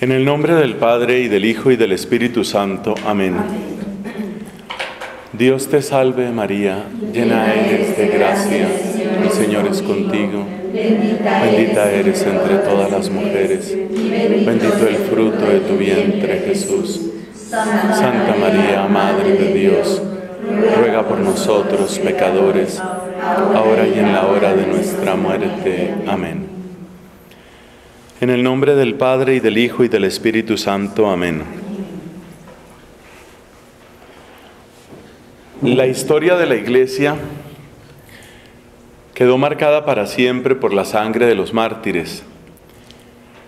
En el nombre del Padre y del Hijo y del Espíritu Santo. Amén. Dios te salve María, llena eres de gracia, el Señor es contigo. Bendita eres entre todas las mujeres, bendito el fruto de tu vientre Jesús. Santa María, Madre de Dios, ruega por nosotros pecadores, ahora y en la hora de nuestra muerte. Amén. En el nombre del Padre y del Hijo y del Espíritu Santo. Amén. La historia de la iglesia quedó marcada para siempre por la sangre de los mártires.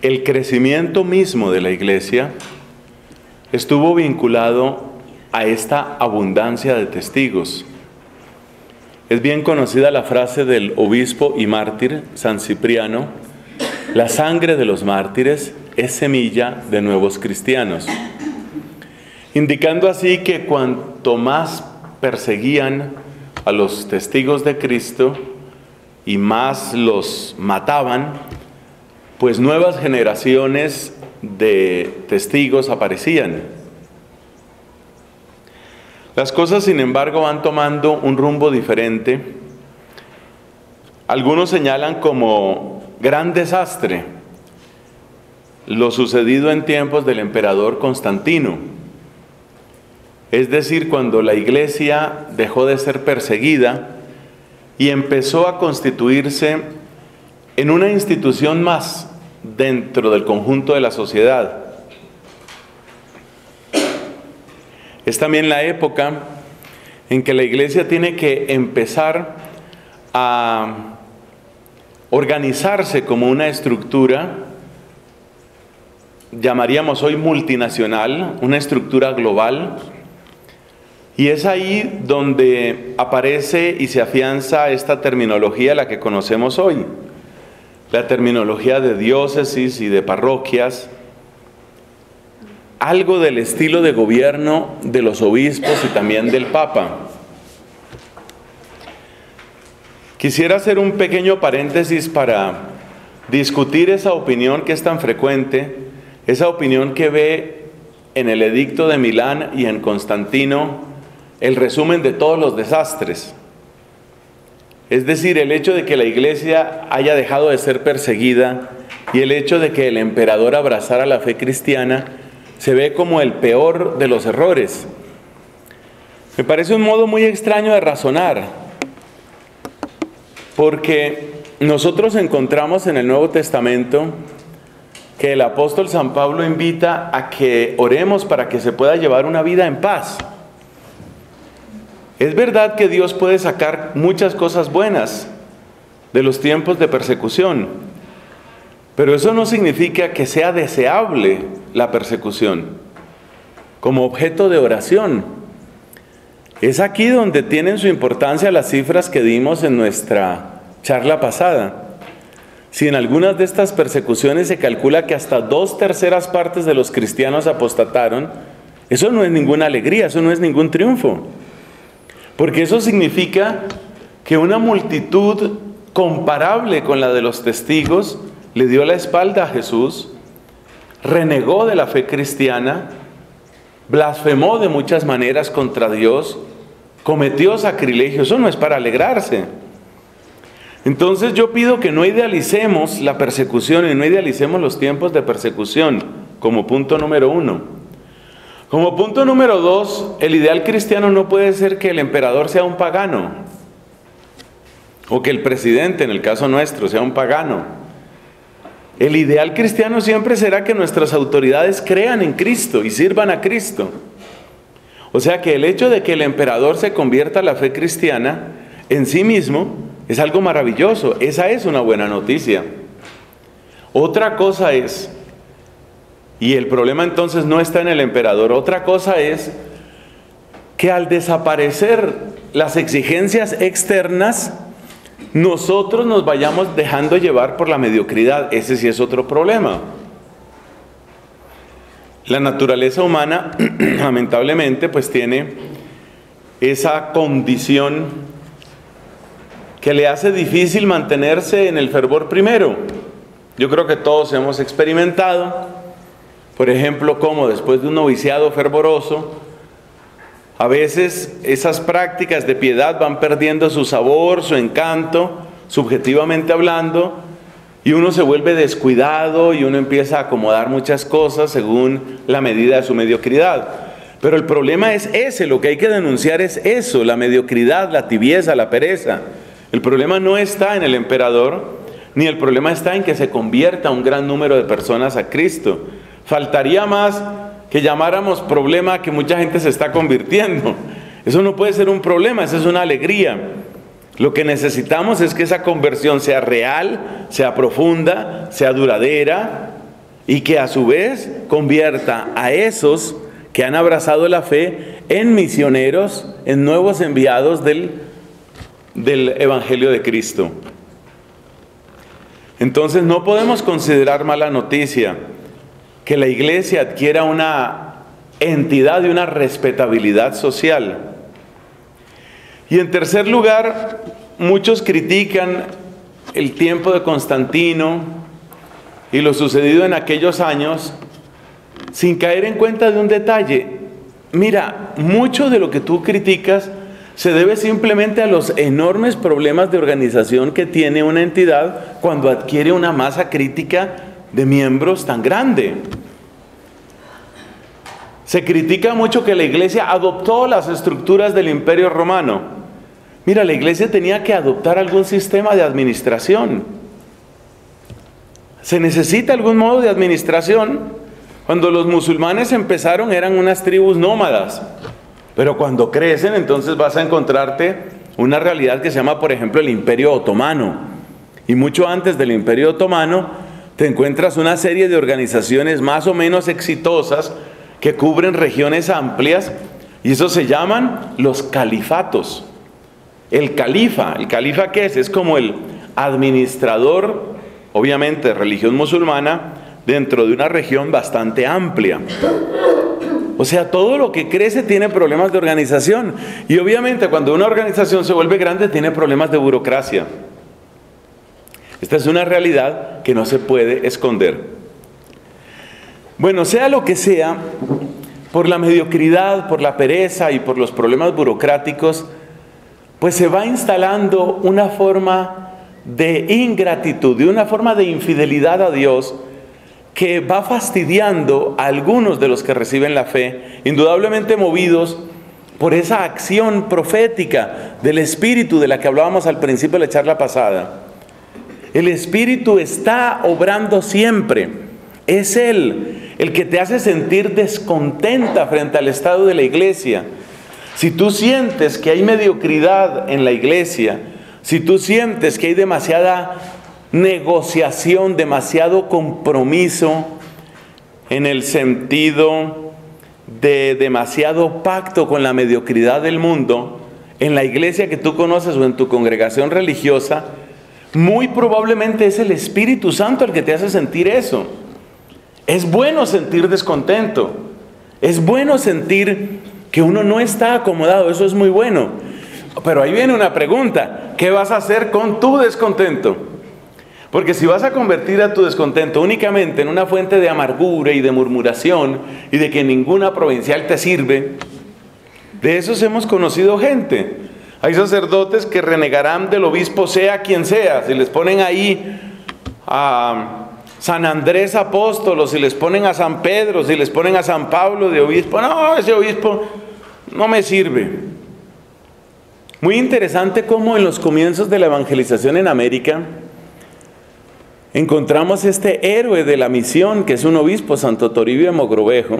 El crecimiento mismo de la iglesia estuvo vinculado a esta abundancia de testigos. Es bien conocida la frase del obispo y mártir San Cipriano, la sangre de los mártires es semilla de nuevos cristianos, indicando así que cuanto más perseguían a los testigos de Cristo y más los mataban, pues nuevas generaciones de testigos aparecían. Las cosas, sin embargo, van tomando un rumbo diferente. Algunos señalan como gran desastre lo sucedido en tiempos del emperador Constantino. Es decir, cuando la iglesia dejó de ser perseguida y empezó a constituirse en una institución más dentro del conjunto de la sociedad. Es también la época en que la iglesia tiene que empezar a organizarse como una estructura, llamaríamos hoy multinacional, una estructura global, y es ahí donde aparece y se afianza esta terminología, la que conocemos hoy, la terminología de diócesis y de parroquias, algo del estilo de gobierno de los obispos y también del Papa. Quisiera hacer un pequeño paréntesis para discutir esa opinión que es tan frecuente, esa opinión que ve en el edicto de Milán y en Constantino el resumen de todos los desastres. Es decir, el hecho de que la iglesia haya dejado de ser perseguida y el hecho de que el emperador abrazara la fe cristiana se ve como el peor de los errores. Me parece un modo muy extraño de razonar, porque nosotros encontramos en el Nuevo Testamento que el apóstol San Pablo invita a que oremos para que se pueda llevar una vida en paz. Es verdad que Dios puede sacar muchas cosas buenas de los tiempos de persecución, pero eso no significa que sea deseable la persecución como objeto de oración. Es aquí donde tienen su importancia las cifras que dimos en nuestra charla pasada. Si en algunas de estas persecuciones se calcula que hasta dos terceras partes de los cristianos apostataron, eso no es ninguna alegría, eso no es ningún triunfo. Porque eso significa que una multitud comparable con la de los testigos le dio la espalda a Jesús, renegó de la fe cristiana, blasfemó de muchas maneras contra Dios, cometió sacrilegio, eso no es para alegrarse. Entonces yo pido que no idealicemos la persecución y no idealicemos los tiempos de persecución como punto número uno. Como punto número dos, el ideal cristiano no puede ser que el emperador sea un pagano o que el presidente, en el caso nuestro, sea un pagano. El ideal cristiano siempre será que nuestras autoridades crean en Cristo y sirvan a Cristo. O sea que el hecho de que el emperador se convierta a la fe cristiana en sí mismo es algo maravilloso. Esa es una buena noticia. Otra cosa es, y el problema entonces no está en el emperador, otra cosa es que al desaparecer las exigencias externas, nosotros nos vayamos dejando llevar por la mediocridad. Ese sí es otro problema. La naturaleza humana, lamentablemente, pues tiene esa condición que le hace difícil mantenerse en el fervor primero. Yo creo que todos hemos experimentado Por ejemplo, como después de un noviciado fervoroso, a veces esas prácticas de piedad van perdiendo su sabor, su encanto, subjetivamente hablando, y uno se vuelve descuidado y uno empieza a acomodar muchas cosas según la medida de su mediocridad. Pero el problema es ese, lo que hay que denunciar es eso, la mediocridad, la tibieza, la pereza. El problema no está en el emperador, ni el problema está en que se convierta un gran número de personas a Cristo. Faltaría más que llamáramos problema que mucha gente se está convirtiendo. Eso no puede ser un problema, eso es una alegría. Lo que necesitamos es que esa conversión sea real, sea profunda, sea duradera y que a su vez convierta a esos que han abrazado la fe en misioneros, en nuevos enviados del, del Evangelio de Cristo. Entonces no podemos considerar mala noticia que la iglesia adquiera una entidad y una respetabilidad social. Y en tercer lugar, muchos critican el tiempo de Constantino y lo sucedido en aquellos años sin caer en cuenta de un detalle. Mira, mucho de lo que tú criticas se debe simplemente a los enormes problemas de organización que tiene una entidad cuando adquiere una masa crítica de miembros tan grande. Se critica mucho que la iglesia adoptó las estructuras del imperio romano. Mira, la iglesia tenía que adoptar algún sistema de administración. Se necesita algún modo de administración. Cuando los musulmanes empezaron eran unas tribus nómadas, pero cuando crecen entonces vas a encontrarte una realidad que se llama, por ejemplo, el imperio otomano. Y mucho antes del imperio otomano te encuentras una serie de organizaciones más o menos exitosas que cubren regiones amplias y eso se llaman los califatos. El califa, ¿el califa qué es? Es como el administrador, obviamente, de religión musulmana dentro de una región bastante amplia. O sea, todo lo que crece tiene problemas de organización. Y obviamente cuando una organización se vuelve grande tiene problemas de burocracia. Esta es una realidad que no se puede esconder. Bueno, sea lo que sea, por la mediocridad, por la pereza y por los problemas burocráticos, pues se va instalando una forma de ingratitud, de una forma de infidelidad a Dios que va fastidiando a algunos de los que reciben la fe, indudablemente movidos por esa acción profética del Espíritu de la que hablábamos al principio de la charla pasada. El Espíritu está obrando siempre, es Él el que te hace sentir descontenta frente al estado de la iglesia. Si tú sientes que hay mediocridad en la iglesia, si tú sientes que hay demasiada negociación, demasiado compromiso en el sentido de demasiado pacto con la mediocridad del mundo, en la iglesia que tú conoces o en tu congregación religiosa, muy probablemente es el Espíritu Santo el que te hace sentir eso. Es bueno sentir descontento. Es bueno sentir que uno no está acomodado. Eso es muy bueno. Pero ahí viene una pregunta. ¿Qué vas a hacer con tu descontento? Porque si vas a convertir a tu descontento únicamente en una fuente de amargura y de murmuración y de que ninguna provincial te sirve, de esos hemos conocido gente. Hay sacerdotes que renegarán del obispo sea quien sea. Si les ponen ahí a San Andrés apóstolo, si les ponen a San Pedro, si les ponen a San Pablo de obispo, no, ese obispo no me sirve. Muy interesante cómo en los comienzos de la evangelización en América encontramos este héroe de la misión, que es un obispo, Santo Toribio Mogrovejo,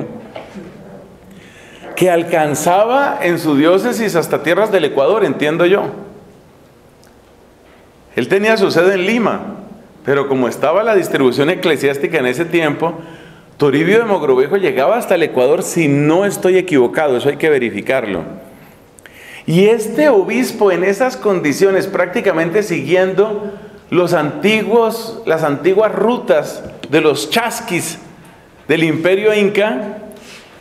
que alcanzaba en su diócesis hasta tierras del Ecuador, entiendo yo. Él tenía su sede en Lima, pero como estaba la distribución eclesiástica en ese tiempo, Toribio de Mogrovejo llegaba hasta el Ecuador si no estoy equivocado, eso hay que verificarlo. Y este obispo en esas condiciones, prácticamente siguiendo los antiguos, las antiguas rutas de los chasquis del imperio inca,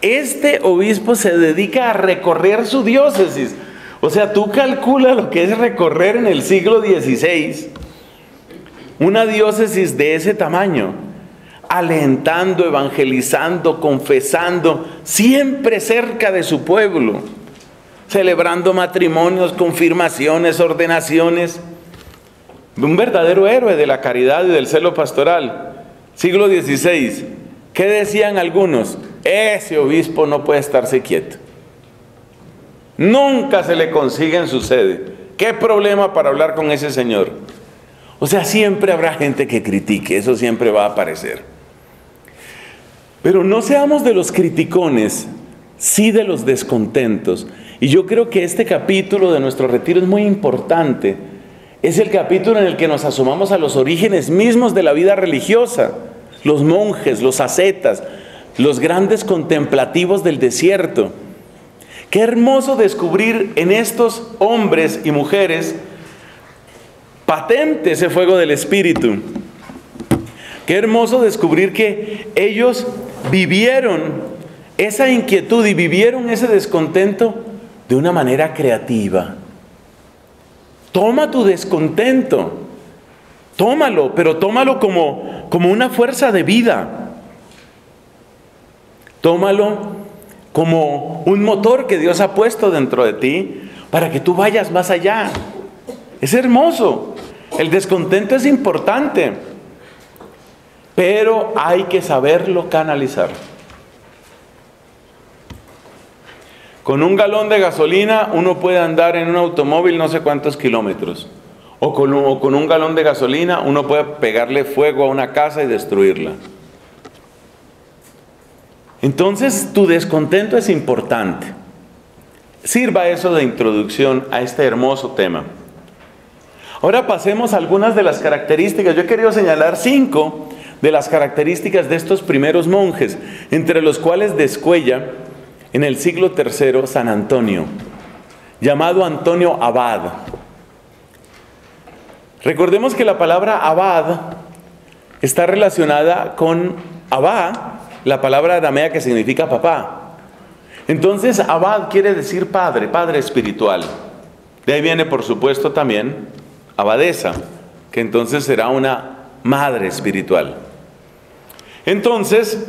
este obispo se dedica a recorrer su diócesis. O sea, tú calcula lo que es recorrer en el siglo XVI una diócesis de ese tamaño, alentando, evangelizando, confesando, siempre cerca de su pueblo, celebrando matrimonios, confirmaciones, ordenaciones. Un verdadero héroe de la caridad y del celo pastoral. Siglo XVI. ¿Qué decían algunos? Ese obispo no puede estarse quieto. Nunca se le consigue en su sede. ¿Qué problema para hablar con ese señor? O sea, siempre habrá gente que critique, eso siempre va a aparecer. Pero no seamos de los criticones, sí de los descontentos. Y yo creo que este capítulo de nuestro retiro es muy importante. Es el capítulo en el que nos asomamos a los orígenes mismos de la vida religiosa. Los monjes, los ascetas, los grandes contemplativos del desierto. Qué hermoso descubrir en estos hombres y mujeres patente ese fuego del Espíritu. Qué hermoso descubrir que ellos vivieron esa inquietud y vivieron ese descontento de una manera creativa. Toma tu descontento, tómalo, pero tómalo como, como una fuerza de vida. Tómalo como un motor que Dios ha puesto dentro de ti para que tú vayas más allá. Es hermoso. El descontento es importante, pero hay que saberlo canalizar. Con un galón de gasolina uno puede andar en un automóvil no sé cuántos kilómetros. O con, un, galón de gasolina uno puede pegarle fuego a una casa y destruirla. Entonces tu descontento es importante. Sirva eso de introducción a este hermoso tema. Ahora pasemos a algunas de las características. Yo he querido señalar cinco de las características de estos primeros monjes, entre los cuales descuella en el siglo III San Antonio, llamado Antonio Abad. Recordemos que la palabra abad está relacionada con abá, la palabra aramea que significa papá. Entonces, abad quiere decir padre, padre espiritual. De ahí viene, por supuesto, también abadesa, que entonces será una madre espiritual. Entonces,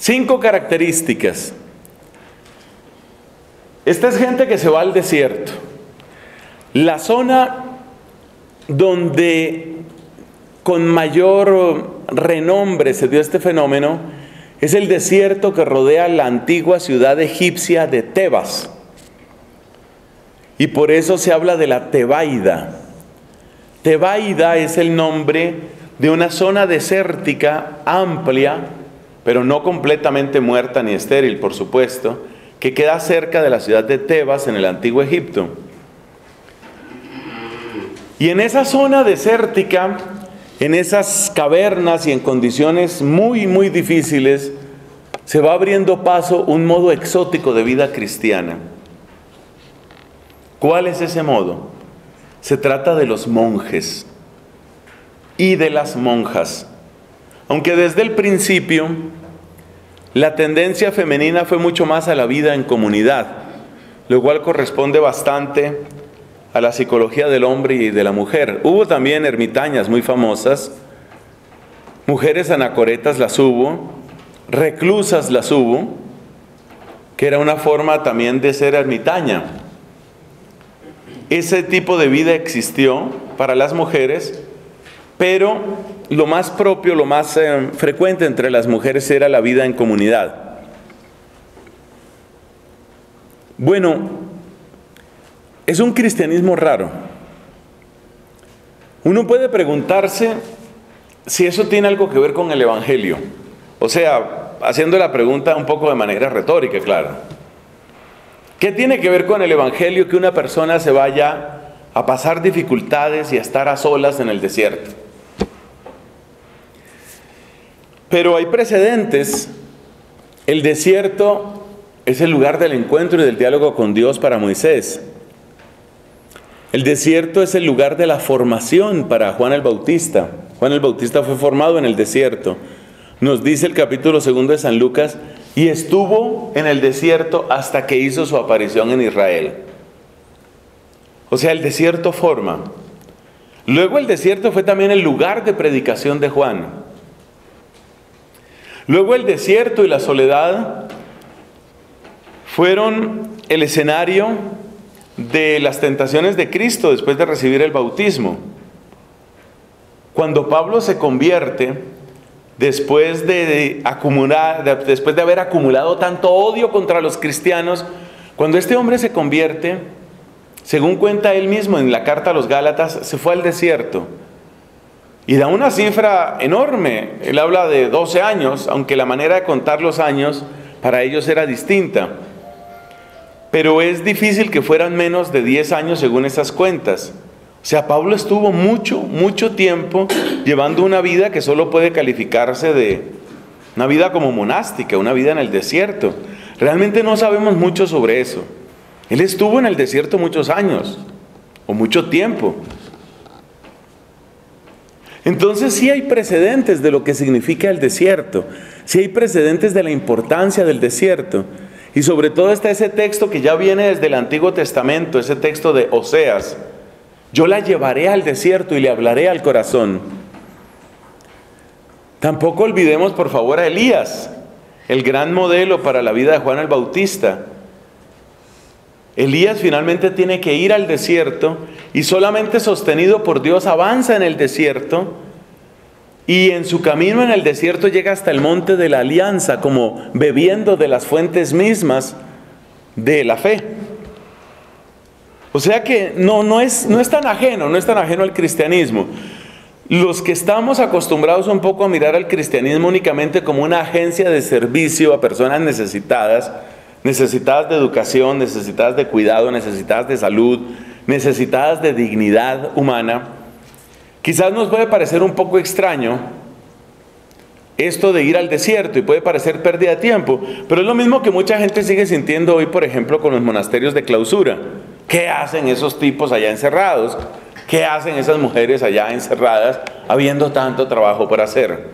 Cinco características. Esta es gente que se va al desierto. La zona donde con mayor renombre se dio este fenómeno es el desierto que rodea la antigua ciudad egipcia de Tebas. Y por eso se habla de la Tebaida. Tebaida es el nombre de una zona desértica amplia pero no completamente muerta ni estéril, por supuesto, que queda cerca de la ciudad de Tebas en el antiguo Egipto. Y en esa zona desértica, en esas cavernas y en condiciones muy, muy difíciles, se va abriendo paso un modo exótico de vida cristiana. ¿Cuál es ese modo? Se trata de los monjes y de las monjas. Aunque desde el principio la tendencia femenina fue mucho más a la vida en comunidad, lo cual corresponde bastante a la psicología del hombre y de la mujer. Hubo también ermitañas muy famosas, mujeres anacoretas las hubo, reclusas las hubo, que era una forma también de ser ermitaña. Ese tipo de vida existió para las mujeres pero lo más propio, lo más eh, frecuente entre las mujeres era la vida en comunidad. Bueno, es un cristianismo raro. Uno puede preguntarse si eso tiene algo que ver con el Evangelio. O sea, haciendo la pregunta un poco de manera retórica, claro. ¿Qué tiene que ver con el Evangelio que una persona se vaya a pasar dificultades y a estar a solas en el desierto? Pero hay precedentes. El desierto es el lugar del encuentro y del diálogo con Dios para Moisés. El desierto es el lugar de la formación para Juan el Bautista. Juan el Bautista fue formado en el desierto. Nos dice el capítulo segundo de San Lucas, y estuvo en el desierto hasta que hizo su aparición en Israel. O sea, el desierto forma. Luego el desierto fue también el lugar de predicación de Juan. Luego el desierto y la soledad fueron el escenario de las tentaciones de Cristo después de recibir el bautismo. Cuando Pablo se convierte, después de haber acumulado tanto odio contra los cristianos, cuando este hombre se convierte, según cuenta él mismo en la carta a los Gálatas, se fue al desierto. Y da una cifra enorme. Él habla de 12 años, aunque la manera de contar los años para ellos era distinta. Pero es difícil que fueran menos de 10 años según esas cuentas. O sea, Pablo estuvo mucho, mucho tiempo llevando una vida que solo puede calificarse de una vida como monástica, una vida en el desierto. Realmente no sabemos mucho sobre eso. Él estuvo en el desierto muchos años o mucho tiempo. Entonces sí hay precedentes de lo que significa el desierto, sí hay precedentes de la importancia del desierto. Y sobre todo está ese texto que ya viene desde el Antiguo Testamento, ese texto de Oseas, yo la llevaré al desierto y le hablaré al corazón. Tampoco olvidemos, por favor, a Elías, el gran modelo para la vida de Juan el Bautista. Elías finalmente tiene que ir al desierto y solamente sostenido por Dios avanza en el desierto y en su camino en el desierto llega hasta el monte de la alianza como bebiendo de las fuentes mismas de la fe. O sea que no, no, es, no es tan ajeno, no es tan ajeno al cristianismo. Los que estamos acostumbrados un poco a mirar al cristianismo únicamente como una agencia de servicio a personas necesitadas, necesitadas de educación, necesitadas de cuidado, necesitadas de salud, necesitadas de dignidad humana, quizás nos puede parecer un poco extraño esto de ir al desierto y puede parecer pérdida de tiempo, pero es lo mismo que mucha gente sigue sintiendo hoy, por ejemplo, con los monasterios de clausura. ¿Qué hacen esos tipos allá encerrados? ¿Qué hacen esas mujeres allá encerradas habiendo tanto trabajo por hacer?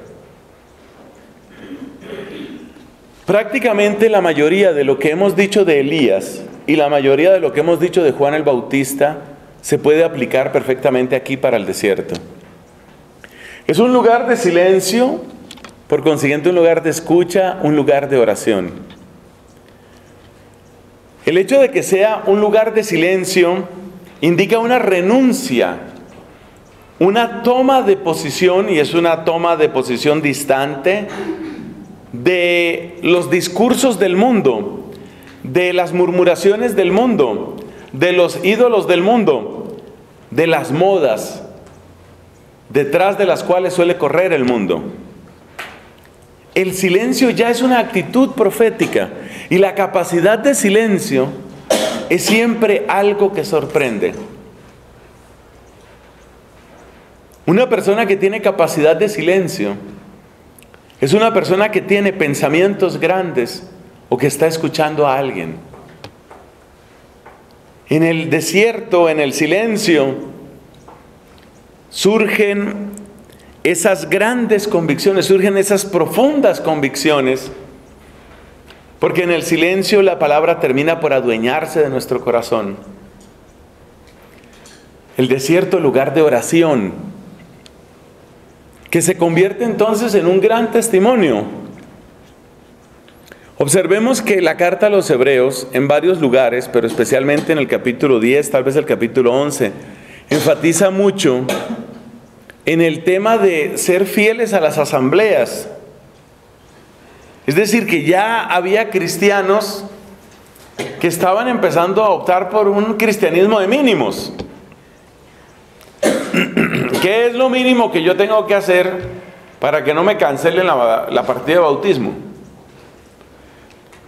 Prácticamente la mayoría de lo que hemos dicho de Elías y la mayoría de lo que hemos dicho de Juan el Bautista se puede aplicar perfectamente aquí para el desierto. Es un lugar de silencio, por consiguiente un lugar de escucha, un lugar de oración. El hecho de que sea un lugar de silencio indica una renuncia, una toma de posición, y es una toma de posición distante, de los discursos del mundo, de las murmuraciones del mundo, de los ídolos del mundo, de las modas, detrás de las cuales suele correr el mundo. El silencio ya es una actitud profética y la capacidad de silencio es siempre algo que sorprende. Una persona que tiene capacidad de silencio es una persona que tiene pensamientos grandes o que está escuchando a alguien. En el desierto, en el silencio, surgen esas grandes convicciones, surgen esas profundas convicciones, porque en el silencio la palabra termina por adueñarse de nuestro corazón. El desierto, lugar de oración, que se convierte entonces en un gran testimonio. Observemos que la carta a los hebreos en varios lugares, pero especialmente en el capítulo 10, tal vez el capítulo 11, enfatiza mucho en el tema de ser fieles a las asambleas. Es decir, que ya había cristianos que estaban empezando a optar por un cristianismo de mínimos. ¿Qué es lo mínimo que yo tengo que hacer para que no me cancelen la, la partida de bautismo?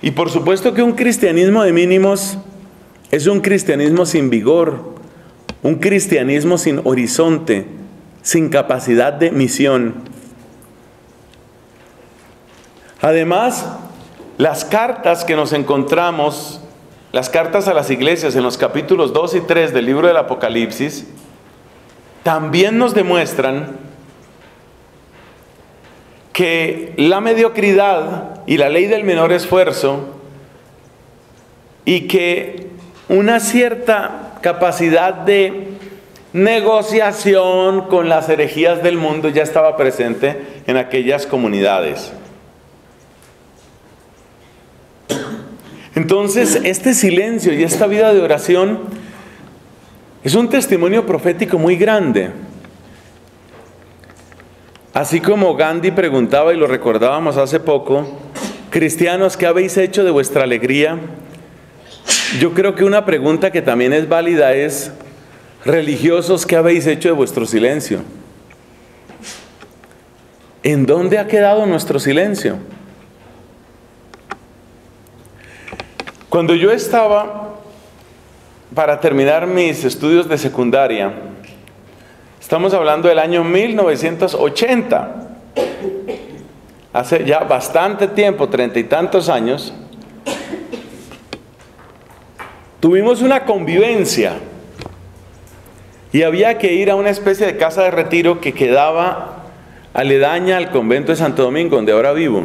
Y por supuesto que un cristianismo de mínimos es un cristianismo sin vigor, un cristianismo sin horizonte, sin capacidad de misión. Además, las cartas que nos encontramos, las cartas a las iglesias en los capítulos 2 y 3 del libro del Apocalipsis, también nos demuestran que la mediocridad y la ley del menor esfuerzo y que una cierta capacidad de negociación con las herejías del mundo ya estaba presente en aquellas comunidades. Entonces, este silencio y esta vida de oración es un testimonio profético muy grande. Así como Gandhi preguntaba, y lo recordábamos hace poco, cristianos, ¿qué habéis hecho de vuestra alegría? Yo creo que una pregunta que también es válida es, religiosos, ¿qué habéis hecho de vuestro silencio? ¿En dónde ha quedado nuestro silencio? Cuando yo estaba para terminar mis estudios de secundaria, estamos hablando del año 1980, hace ya bastante tiempo, treinta y tantos años, tuvimos una convivencia y había que ir a una especie de casa de retiro que quedaba aledaña al convento de Santo Domingo, donde ahora vivo.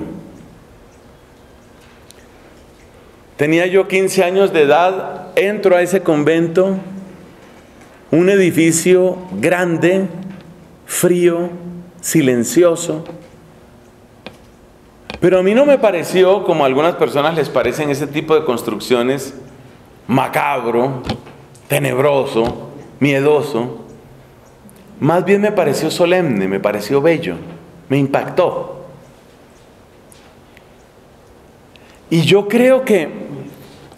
Tenía yo 15 años de edad, entro a ese convento, un edificio grande, frío, silencioso. Pero a mí no me pareció, como a algunas personas les parecen ese tipo de construcciones, macabro, tenebroso, miedoso. Más bien me pareció solemne, me pareció bello, me impactó. Y yo creo que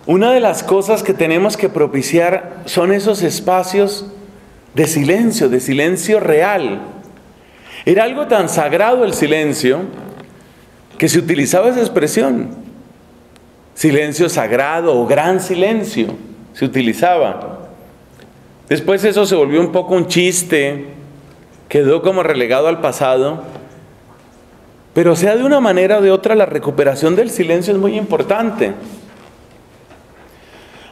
una de las cosas que tenemos que propiciar son esos espacios de silencio, de silencio real. Era algo tan sagrado el silencio que se utilizaba esa expresión. Silencio sagrado o gran silencio se utilizaba. Después eso se volvió un poco un chiste, quedó como relegado al pasado. Pero sea de una manera o de otra, la recuperación del silencio es muy importante.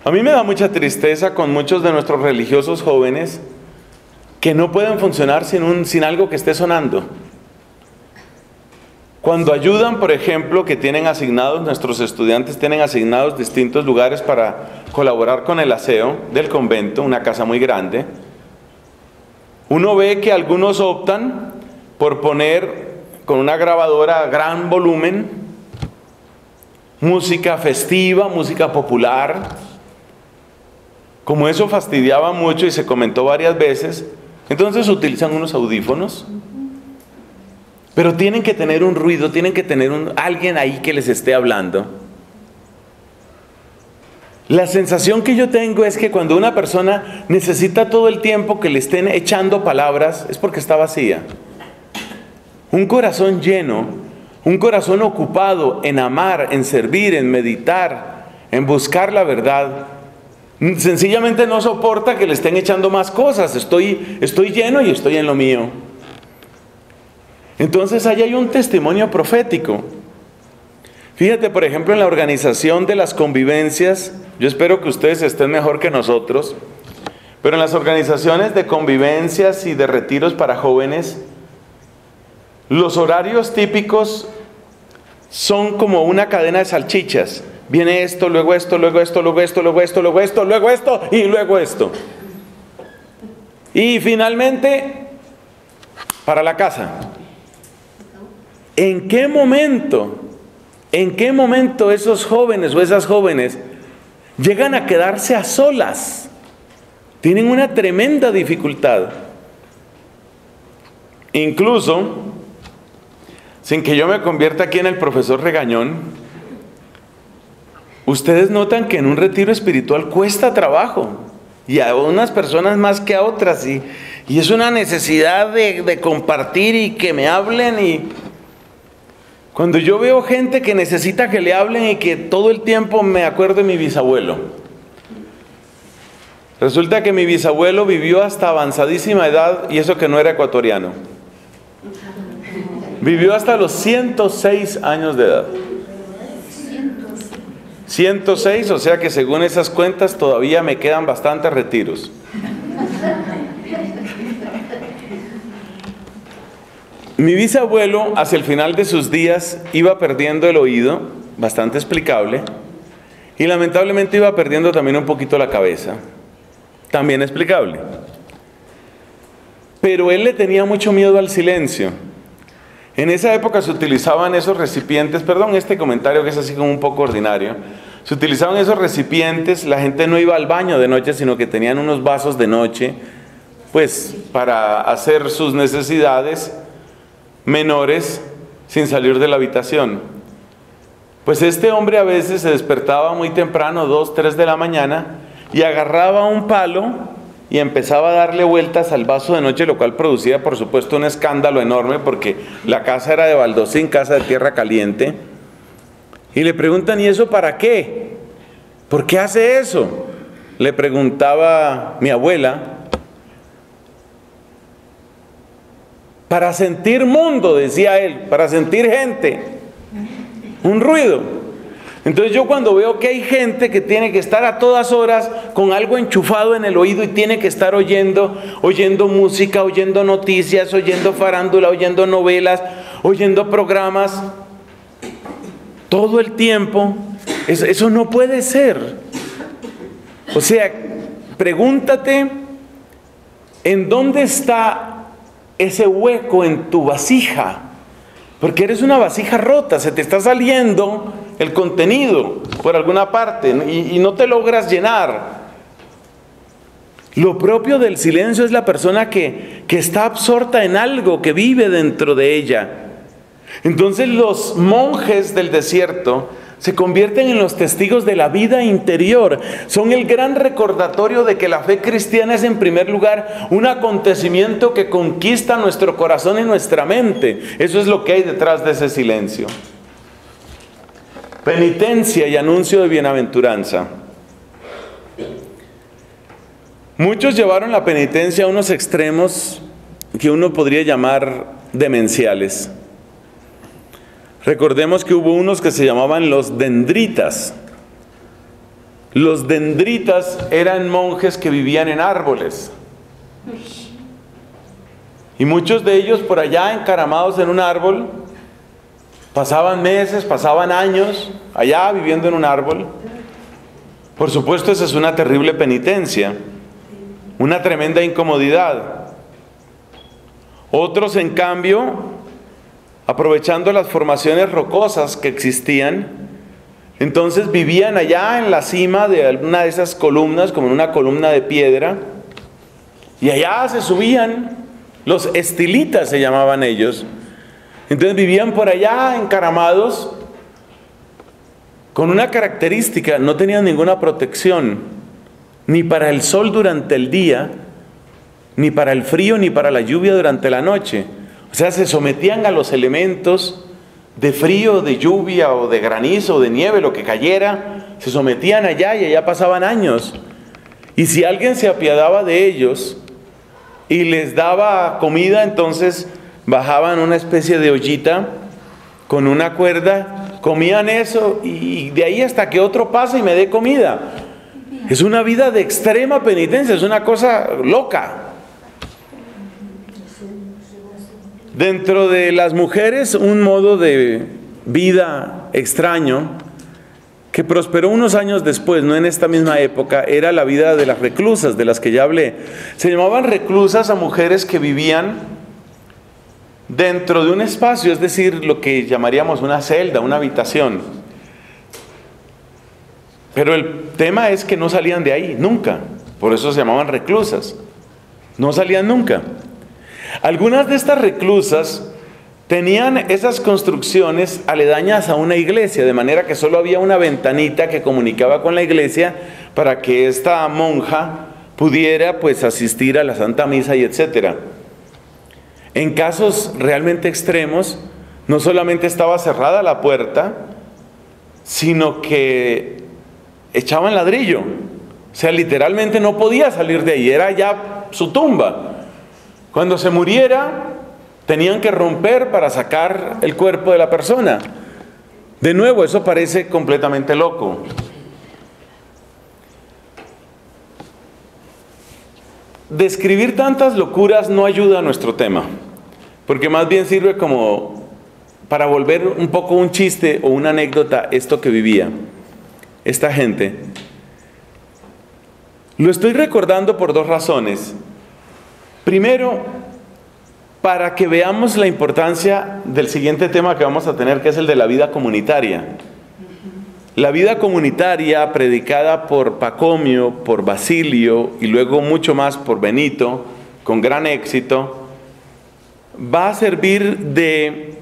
A mí me da mucha tristeza con muchos de nuestros religiosos jóvenes que no pueden funcionar sin, un, sin algo que esté sonando. Cuando ayudan, por ejemplo, que tienen asignados, nuestros estudiantes tienen asignados distintos lugares para colaborar con el aseo del convento, una casa muy grande, uno ve que algunos optan por poner con una grabadora a gran volumen música festiva, música popular. Como eso fastidiaba mucho y se comentó varias veces, entonces utilizan unos audífonos pero tienen que tener un ruido, tienen que tener alguien ahí que les esté hablando. La sensación que yo tengo es que cuando una persona necesita todo el tiempo que le estén echando palabras, es porque está vacía. Un corazón lleno, un corazón ocupado en amar, en servir, en meditar, en buscar la verdad, sencillamente no soporta que le estén echando más cosas. Estoy, estoy lleno y estoy en lo mío. Entonces ahí hay un testimonio profético. Fíjate, por ejemplo, en la organización de las convivencias, yo espero que ustedes estén mejor que nosotros, pero en las organizaciones de convivencias y de retiros para jóvenes, los horarios típicos son como una cadena de salchichas. Viene esto, luego esto, luego esto, luego esto, luego esto, luego esto, luego esto y luego esto. Y finalmente, para la casa. ¿En qué momento, en qué momento esos jóvenes o esas jóvenes llegan a quedarse a solas? Tienen una tremenda dificultad. Incluso, sin que yo me convierta aquí en el profesor regañón, ustedes notan que en un retiro espiritual cuesta trabajo. Y a unas personas más que a otras. Y, y es una necesidad de, de compartir y que me hablen y cuando yo veo gente que necesita que le hablen y que todo el tiempo me acuerdo de mi bisabuelo. Resulta que mi bisabuelo vivió hasta avanzadísima edad y eso que no era ecuatoriano. Vivió hasta los 106 años de edad. 106, o sea que según esas cuentas todavía me quedan bastantes retiros. Mi bisabuelo, hacia el final de sus días, iba perdiendo el oído, bastante explicable, y lamentablemente iba perdiendo también un poquito la cabeza, también explicable. Pero él le tenía mucho miedo al silencio. En esa época se utilizaban esos recipientes, perdón este comentario que es así como un poco ordinario, Se utilizaban esos recipientes, la gente no iba al baño de noche, sino que tenían unos vasos de noche, pues para hacer sus necesidades menores sin salir de la habitación. Pues este hombre a veces se despertaba muy temprano, dos, tres de la mañana, y agarraba un palo y empezaba a darle vueltas al vaso de noche, lo cual producía por supuesto un escándalo enorme porque la casa era de baldosín, casa de tierra caliente. Y le preguntan, ¿y eso para qué? ¿Por qué hace eso? Le preguntaba mi abuela. Para sentir mundo, decía él, para sentir gente. Un ruido. Entonces yo cuando veo que hay gente que tiene que estar a todas horas con algo enchufado en el oído y tiene que estar oyendo, oyendo música, oyendo noticias, oyendo farándula, oyendo novelas, oyendo programas, todo el tiempo, eso, eso no puede ser. O sea, pregúntate en dónde está ese hueco en tu vasija, porque eres una vasija rota, se te está saliendo el contenido por alguna parte y, no te logras llenar. Lo propio del silencio es la persona que, que está absorta en algo, que vive dentro de ella. Entonces los monjes del desierto se convierten en los testigos de la vida interior. Son el gran recordatorio de que la fe cristiana es en primer lugar un acontecimiento que conquista nuestro corazón y nuestra mente. Eso es lo que hay detrás de ese silencio. Penitencia y anuncio de bienaventuranza. Muchos llevaron la penitencia a unos extremos que uno podría llamar demenciales. Recordemos que hubo unos que se llamaban los dendritas. Los dendritas eran monjes que vivían en árboles. Y muchos de ellos por allá encaramados en un árbol, pasaban meses, pasaban años allá viviendo en un árbol. Por supuesto, esa es una terrible penitencia, una tremenda incomodidad. Otros, en cambio, aprovechando las formaciones rocosas que existían, entonces vivían allá en la cima de alguna de esas columnas, como en una columna de piedra, y allá se subían, los estilitas se llamaban ellos, entonces vivían por allá encaramados, con una característica, no tenían ninguna protección, ni para el sol durante el día, ni para el frío, ni para la lluvia durante la noche. O sea, se sometían a los elementos de frío, de lluvia o de granizo o de nieve, lo que cayera, se sometían allá y allá pasaban años. Y si alguien se apiadaba de ellos y les daba comida, entonces bajaban una especie de ollita con una cuerda, comían eso y de ahí hasta que otro pase y me dé comida. Es una vida de extrema penitencia, es una cosa loca. Dentro de las mujeres, un modo de vida extraño que prosperó unos años después, no en esta misma época, era la vida de las reclusas, de las que ya hablé. Se llamaban reclusas a mujeres que vivían dentro de un espacio, es decir, lo que llamaríamos una celda, una habitación. Pero el tema es que no salían de ahí, nunca. Por eso se llamaban reclusas. No salían nunca. Algunas de estas reclusas tenían esas construcciones aledañas a una iglesia, de manera que solo había una ventanita que comunicaba con la iglesia para que esta monja pudiera pues asistir a la Santa Misa y etcétera. En casos realmente extremos, no solamente estaba cerrada la puerta, sino que echaban ladrillo. O sea, literalmente no podía salir de ahí, era ya su tumba. Cuando se muriera, tenían que romper para sacar el cuerpo de la persona. De nuevo, eso parece completamente loco. Describir tantas locuras no ayuda a nuestro tema, porque más bien sirve como para volver un poco un chiste o una anécdota esto que vivía esta gente. Lo estoy recordando por dos razones. Primero, para que veamos la importancia del siguiente tema que vamos a tener, que es el de la vida comunitaria. La vida comunitaria predicada por Pacomio, por Basilio y luego mucho más por Benito, con gran éxito, va a servir de,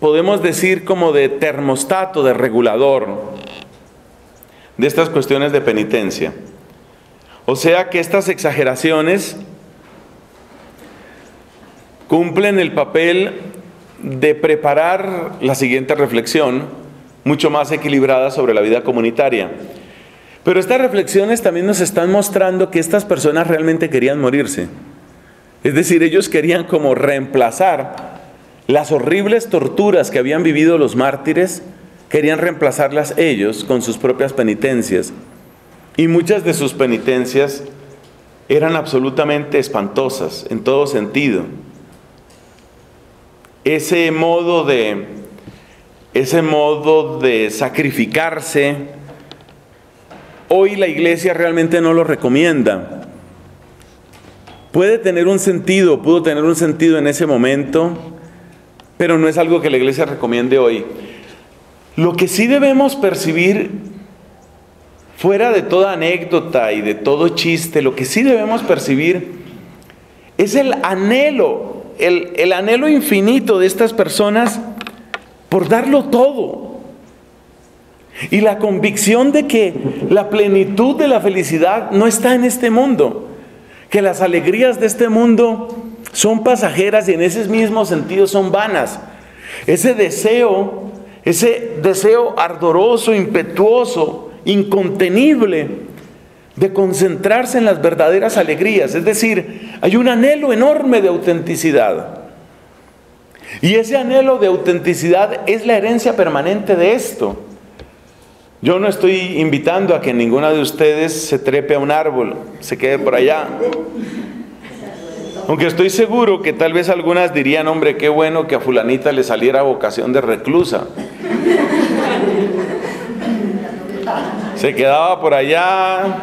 podemos decir, como de termostato, de regulador de estas cuestiones de penitencia. O sea que estas exageraciones cumplen el papel de preparar la siguiente reflexión, mucho más equilibrada sobre la vida comunitaria. Pero estas reflexiones también nos están mostrando que estas personas realmente querían morirse. Es decir, ellos querían como reemplazar las horribles torturas que habían vivido los mártires, querían reemplazarlas ellos con sus propias penitencias. Y muchas de sus penitencias eran absolutamente espantosas en todo sentido. Ese modo de ese modo de sacrificarse hoy la iglesia realmente no lo recomienda. Puede tener un sentido, pudo tener un sentido en ese momento, pero no es algo que la iglesia recomiende hoy. Lo que sí debemos percibir, fuera de toda anécdota y de todo chiste, lo que sí debemos percibir es el anhelo, el, el anhelo infinito de estas personas por darlo todo. Y la convicción de que la plenitud de la felicidad no está en este mundo que las alegrías de este mundo son pasajeras y en ese mismo sentido son vanas. Ese deseo, ese deseo ardoroso, impetuoso, incontenible de concentrarse en las verdaderas alegrías. Es decir, hay un anhelo enorme de autenticidad. Y ese anhelo de autenticidad es la herencia permanente de esto. Yo no estoy invitando a que ninguna de ustedes se trepe a un árbol, se quede por allá. Aunque estoy seguro que tal vez algunas dirían, hombre, qué bueno que a fulanita le saliera vocación de reclusa. Se quedaba por allá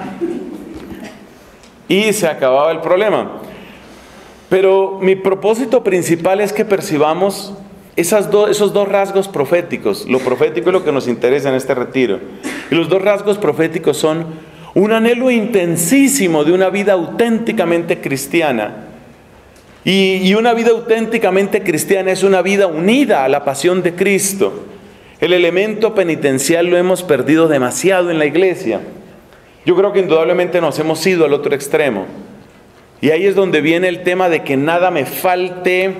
y se acababa el problema. Pero mi propósito principal es que percibamos esos dos rasgos proféticos, lo profético es lo que nos interesa en este retiro. Y los dos rasgos proféticos son un anhelo intensísimo de una vida auténticamente cristiana. Y, una vida auténticamente cristiana es una vida unida a la pasión de Cristo. El elemento penitencial lo hemos perdido demasiado en la iglesia. Yo creo que indudablemente nos hemos ido al otro extremo. Y ahí es donde viene el tema de que nada me falte,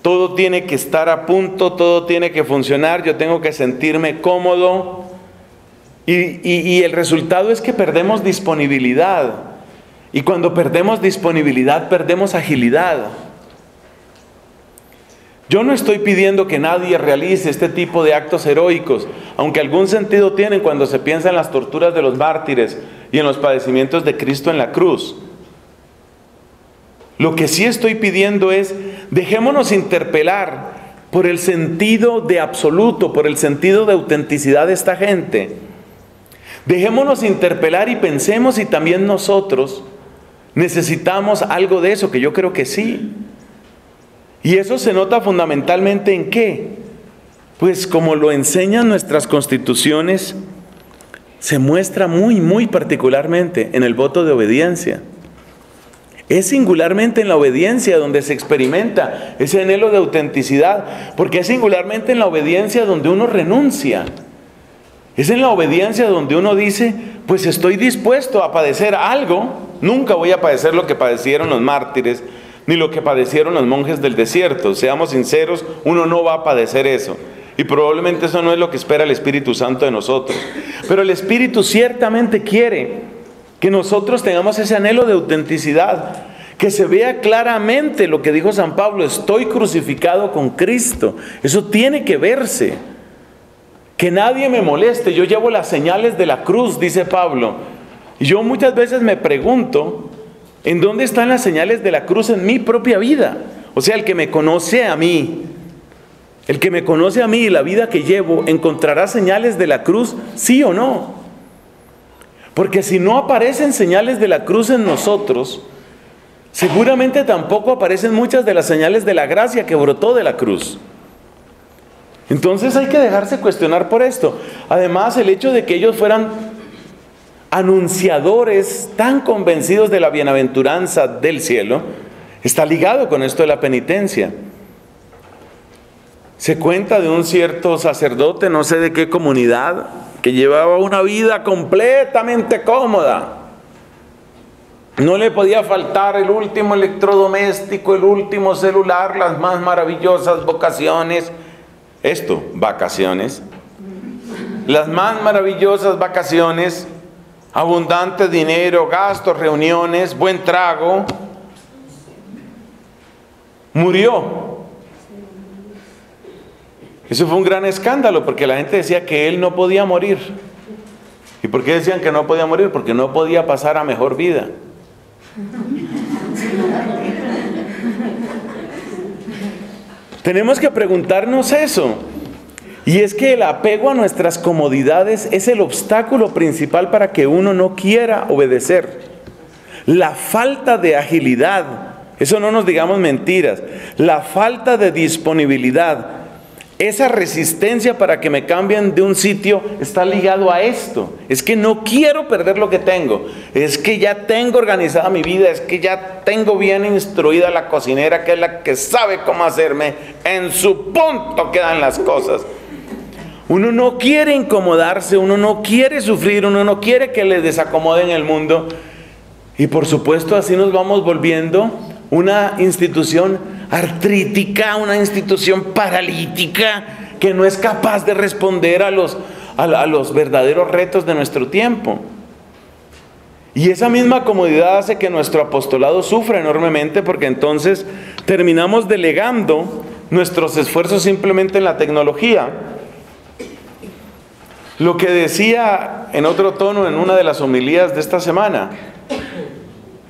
todo tiene que estar a punto, todo tiene que funcionar, yo tengo que sentirme cómodo. Y, el resultado es que perdemos disponibilidad. Y cuando perdemos disponibilidad, perdemos agilidad. Yo no estoy pidiendo que nadie realice este tipo de actos heroicos, aunque algún sentido tienen cuando se piensa en las torturas de los mártires y en los padecimientos de Cristo en la cruz. Lo que sí estoy pidiendo es, dejémonos interpelar por el sentido de absoluto, por el sentido de autenticidad de esta gente. Dejémonos interpelar y pensemos si también nosotros necesitamos algo de eso, que yo creo que sí. Y eso se nota fundamentalmente en qué? Pues como lo enseñan nuestras constituciones, se muestra muy, muy particularmente en el voto de obediencia. Es singularmente en la obediencia donde se experimenta ese anhelo de autenticidad, porque es singularmente en la obediencia donde uno renuncia. Es en la obediencia donde uno dice, pues estoy dispuesto a padecer algo, nunca voy a padecer lo que padecieron los mártires, ni lo que padecieron los monjes del desierto. Seamos sinceros, uno no va a padecer eso. Y probablemente eso no es lo que espera el Espíritu Santo de nosotros. Pero el Espíritu ciertamente quiere que nosotros tengamos ese anhelo de autenticidad, que se vea claramente lo que dijo San Pablo, estoy crucificado con Cristo. Eso tiene que verse. Que nadie me moleste, yo llevo las señales de la cruz, dice Pablo. Y yo muchas veces me pregunto, ¿en dónde están las señales de la cruz en mi propia vida? O sea, el que me conoce a mí, el que me conoce a mí y la vida que llevo, ¿encontrará señales de la cruz? ¿Sí o no? Porque si no aparecen señales de la cruz en nosotros, seguramente tampoco aparecen muchas de las señales de la gracia que brotó de la cruz. Entonces hay que dejarse cuestionar por esto. Además, el hecho de que ellos fueran anunciadores tan convencidos de la bienaventuranza del cielo, está ligado con esto de la penitencia. Se cuenta de un cierto sacerdote, no sé de qué comunidad, que llevaba una vida completamente cómoda. No le podía faltar el último electrodoméstico, el último celular, las más maravillosas vocaciones. Esto, vacaciones. Las más maravillosas vacaciones, abundante dinero, gastos, reuniones, buen trago. Murió eso fue un gran escándalo porque la gente decía que él no podía morir. ¿Y por qué decían que no podía morir? Porque no podía pasar a mejor vida. Tenemos que preguntarnos eso. Y es que el apego a nuestras comodidades es el obstáculo principal para que uno no quiera obedecer. La falta de agilidad, eso no nos digamos mentiras, la falta de disponibilidad, esa resistencia para que me cambien de un sitio está ligado a esto. Es que no quiero perder lo que tengo. Es que ya tengo organizada mi vida. Es que ya tengo bien instruida la cocinera, que es la que sabe cómo hacerme. En su punto quedan las cosas. Uno no quiere incomodarse, uno no quiere sufrir, uno no quiere que le desacomoden el mundo. Y por supuesto así nos vamos volviendo una institución artrítica, una institución paralítica que no es capaz de responder a los, a, los verdaderos retos de nuestro tiempo. Y esa misma comodidad hace que nuestro apostolado sufra enormemente porque entonces terminamos delegando nuestros esfuerzos simplemente en la tecnología. Lo que decía en otro tono en una de las homilías de esta semana,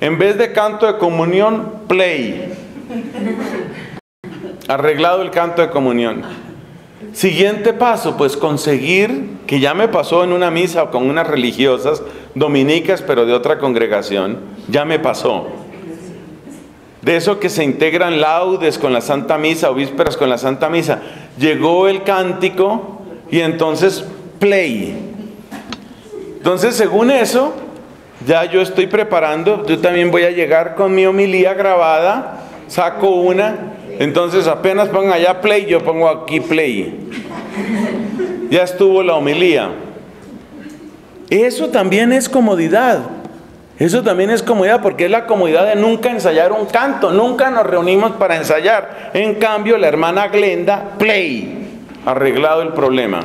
en vez de canto de comunión, play. Arreglado el canto de comunión. Siguiente paso, pues conseguir, que ya me pasó en una misa con unas religiosas, dominicas, pero de otra congregación, ya me pasó. De eso que se integran laudes con la Santa Misa o vísperas con la Santa Misa. Llegó el cántico y entonces play. Entonces, según eso, ya yo estoy preparando, yo también voy a llegar con mi homilía grabada, saco una, entonces apenas pongan allá play, yo pongo aquí play. Ya estuvo la homilía. Eso también es comodidad. Eso también es comodidad porque es la comodidad de nunca ensayar un canto, nunca nos reunimos para ensayar. En cambio, la hermana Glenda, play, arreglado el problema.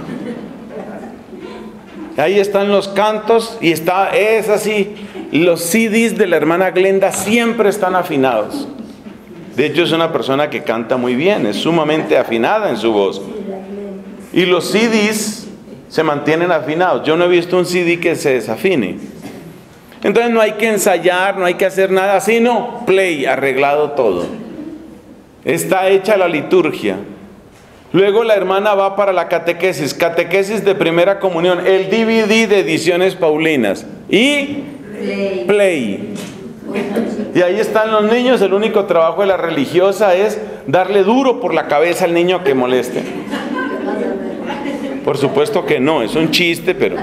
Ahí están los cantos y está, es así. Los CDs de la hermana Glenda siempre están afinados. De hecho, es una persona que canta muy bien, es sumamente afinada en su voz. Y los CDs se mantienen afinados. Yo no he visto un CD que se desafine. Entonces no hay que ensayar, no hay que hacer nada, sino play, arreglado todo. Está hecha la liturgia. Luego la hermana va para la catequesis, catequesis de primera comunión, el DVD de ediciones Paulinas y play. Y ahí están los niños, el único trabajo de la religiosa es darle duro por la cabeza al niño que moleste. Por supuesto que no, es un chiste, pero...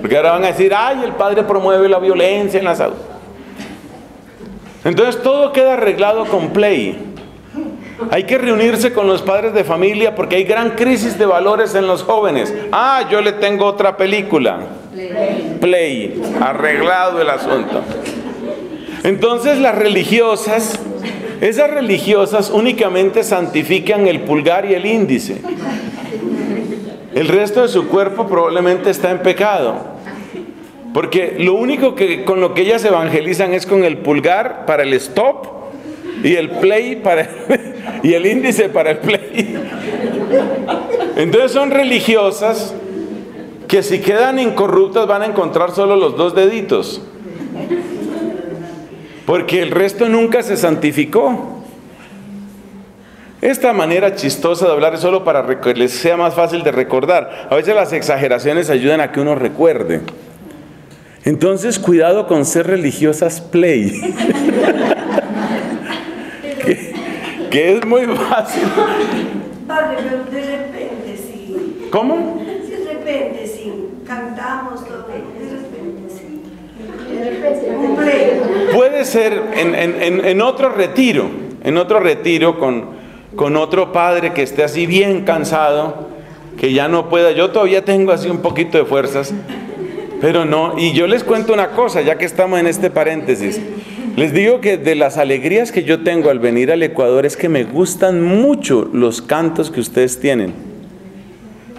Porque ahora van a decir, ay, el padre promueve la violencia en la salud. Entonces todo queda arreglado con play. Hay que reunirse con los padres de familia porque hay gran crisis de valores en los jóvenes. Ah, yo le tengo otra película. Play. Arreglado el asunto. Entonces las religiosas, esas religiosas únicamente santifican el pulgar y el índice. El resto de su cuerpo probablemente está en pecado. Porque lo único que con lo que ellas evangelizan es con el pulgar para el stop y el play para y el índice para el play. Entonces son religiosas que si quedan incorruptas van a encontrar solo los dos deditos. Porque el resto nunca se santificó. Esta manera chistosa de hablar es solo para que les sea más fácil de recordar. A veces las exageraciones ayudan a que uno recuerde. Entonces, cuidado con ser religiosas play. que, es muy fácil. Padre, pero de repente ¿Cómo? De repente, sí, cantamos todo, de repente, sí. Ser en, en, en, otro retiro, en otro retiro con, con otro padre que esté así bien cansado, que ya no pueda. Yo todavía tengo así un poquito de fuerzas, pero no. Y yo les cuento una cosa, ya que estamos en este paréntesis. Les digo que de las alegrías que yo tengo al venir al Ecuador es que me gustan mucho los cantos que ustedes tienen.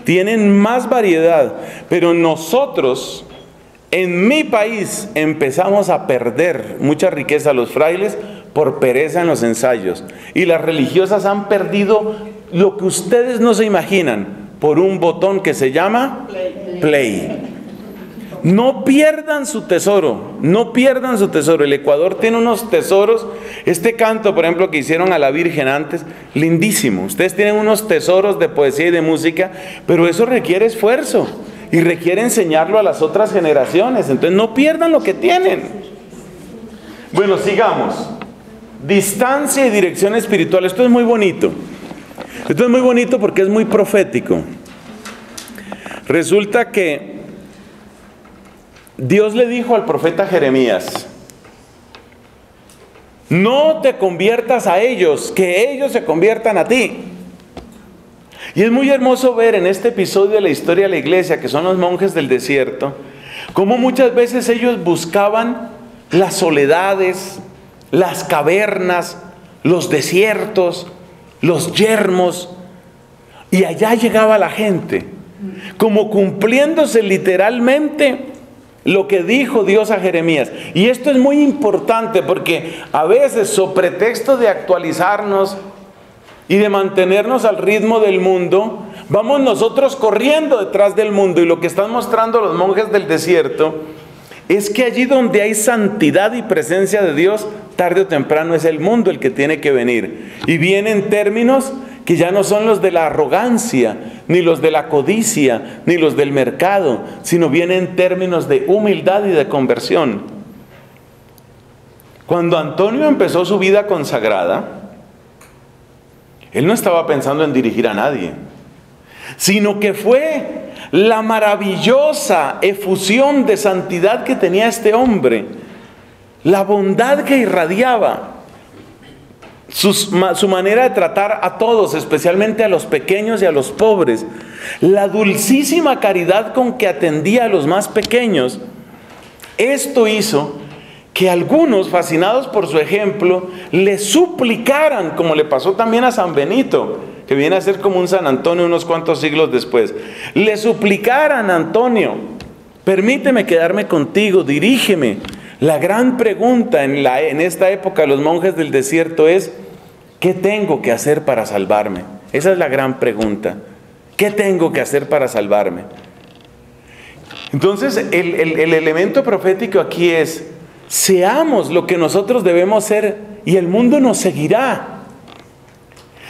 Tienen más variedad, pero nosotros en mi país empezamos a perder mucha riqueza los frailes por pereza en los ensayos. Y las religiosas han perdido lo que ustedes no se imaginan por un botón que se llama play. No pierdan su tesoro, no pierdan su tesoro. El Ecuador tiene unos tesoros. Este canto, por ejemplo, que hicieron a la Virgen antes, lindísimo. Ustedes tienen unos tesoros de poesía y de música, pero eso requiere esfuerzo y requiere enseñarlo a las otras generaciones. Entonces no pierdan lo que tienen. Bueno, sigamos. Distancia y dirección espiritual. Esto es muy bonito. Esto es muy bonito porque es muy profético. Resulta que Dios le dijo al profeta Jeremías, no te conviertas a ellos, que ellos se conviertan a ti. Y es muy hermoso ver en este episodio de la historia de la iglesia, que son los monjes del desierto, cómo muchas veces ellos buscaban las soledades, las cavernas, los desiertos, los yermos, y allá llegaba la gente, como cumpliéndose literalmente lo que dijo Dios a Jeremías. Y esto es muy importante porque a veces, sobre pretexto de actualizarnos y de mantenernos al ritmo del mundo, vamos nosotros corriendo detrás del mundo. Y lo que están mostrando los monjes del desierto es que allí donde hay santidad y presencia de Dios, tarde o temprano es el mundo el que tiene que venir. Y viene en términos que ya no son los de la arrogancia, ni los de la codicia, ni los del mercado, sino vienen en términos de humildad y de conversión. Cuando Antonio empezó su vida consagrada, él no estaba pensando en dirigir a nadie, sino que fue la maravillosa efusión de santidad que tenía este hombre, la bondad que irradiaba su manera de tratar a todos, especialmente a los pequeños y a los pobres, la dulcísima caridad con que atendía a los más pequeños, esto hizo que algunos, fascinados por su ejemplo, le suplicaran, como le pasó también a San Benito, que viene a ser como un San Antonio unos cuantos siglos después, le suplicaran, Antonio, permíteme quedarme contigo, dirígeme. La gran pregunta en, la, en esta época los monjes del desierto es, ¿Qué tengo que hacer para salvarme? Esa es la gran pregunta. ¿Qué tengo que hacer para salvarme? Entonces, el, el, elemento profético aquí es, seamos lo que nosotros debemos ser y el mundo nos seguirá.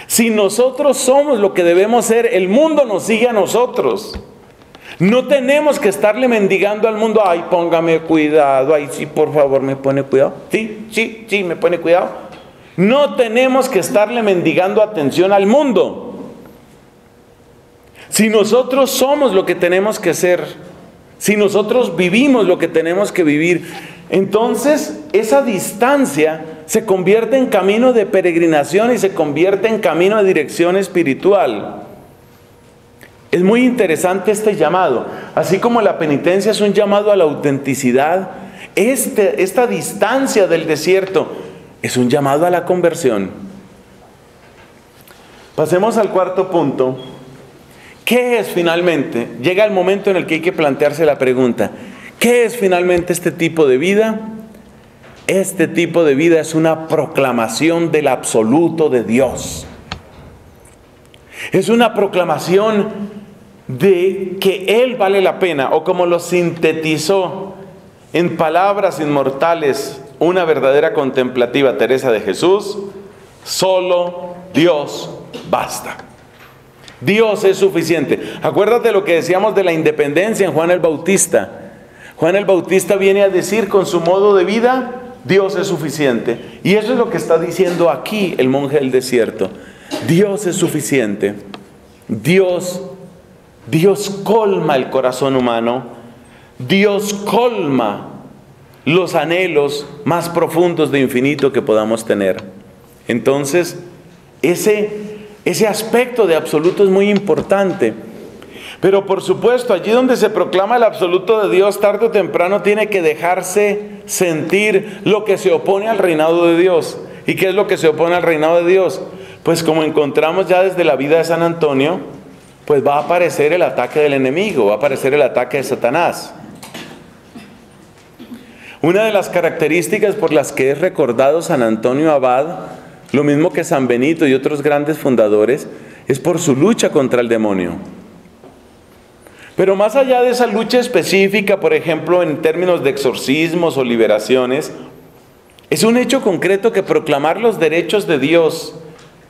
Si nosotros somos lo que debemos ser, el mundo nos sigue a nosotros. No tenemos que estarle mendigando al mundo, ay, póngame cuidado, ay, sí, por favor, me pone cuidado. Sí, sí, sí, me pone cuidado. No tenemos que estarle mendigando atención al mundo. Si nosotros somos lo que tenemos que ser, si nosotros vivimos lo que tenemos que vivir, entonces esa distancia se convierte en camino de peregrinación y se convierte en camino de dirección espiritual. Es muy interesante este llamado. Así como la penitencia es un llamado a la autenticidad, este, esta distancia del desierto es un llamado a la conversión. Pasemos al cuarto punto. ¿Qué es finalmente? Llega el momento en el que hay que plantearse la pregunta. ¿Qué es finalmente este tipo de vida? Este tipo de vida es una proclamación del absoluto de Dios. Es una proclamación de que Él vale la pena, o como lo sintetizó en palabras inmortales una verdadera contemplativa Teresa de Jesús, solo Dios basta. Dios es suficiente. Acuérdate lo que decíamos de la independencia en Juan el Bautista. Juan el Bautista viene a decir con su modo de vida, Dios es suficiente. Y eso es lo que está diciendo aquí el monje del desierto. Dios es suficiente. Dios Dios colma el corazón humano, Dios colma los anhelos más profundos de infinito que podamos tener. Entonces, ese, ese aspecto de absoluto es muy importante. Pero por supuesto, allí donde se proclama el absoluto de Dios, tarde o temprano tiene que dejarse sentir lo que se opone al reinado de Dios. ¿Y qué es lo que se opone al reinado de Dios? Pues como encontramos ya desde la vida de San Antonio, pues va a aparecer el ataque del enemigo, va a aparecer el ataque de Satanás. Una de las características por las que es recordado San Antonio Abad, lo mismo que San Benito y otros grandes fundadores, es por su lucha contra el demonio. Pero más allá de esa lucha específica, por ejemplo, en términos de exorcismos o liberaciones, es un hecho concreto que proclamar los derechos de Dios,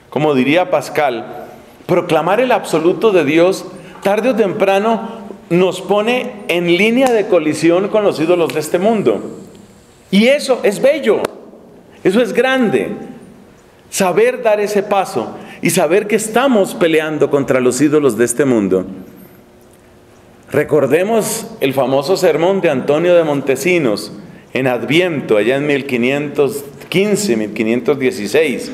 como diría Pascal, proclamar el absoluto de Dios, tarde o temprano nos pone en línea de colisión con los ídolos de este mundo. Y eso es bello, eso es grande. Saber dar ese paso y saber que estamos peleando contra los ídolos de este mundo. Recordemos el famoso sermón de Antonio de Montesinos en Adviento, allá en 1515, 1516